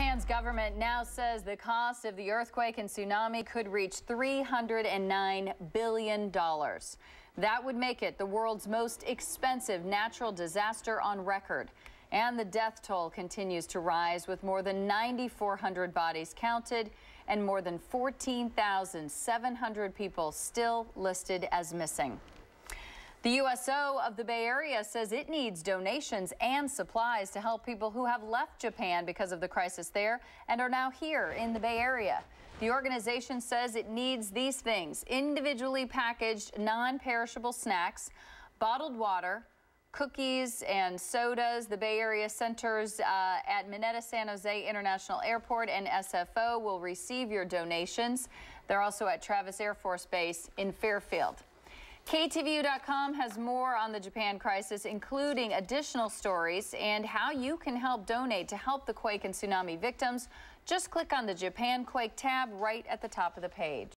Japan's government now says the cost of the earthquake and tsunami could reach $309 billion. That would make it the world's most expensive natural disaster on record. And the death toll continues to rise with more than 9,400 bodies counted and more than 14,700 people still listed as missing. The USO of the Bay Area says it needs donations and supplies to help people who have left Japan because of the crisis there and are now here in the Bay Area. The organization says it needs these things individually packaged, non perishable snacks, bottled water, cookies and sodas. The Bay Area centers uh, at Mineta San Jose International Airport and SFO will receive your donations. They're also at Travis Air Force Base in Fairfield. KTVU.com has more on the Japan crisis, including additional stories and how you can help donate to help the quake and tsunami victims. Just click on the Japan Quake tab right at the top of the page.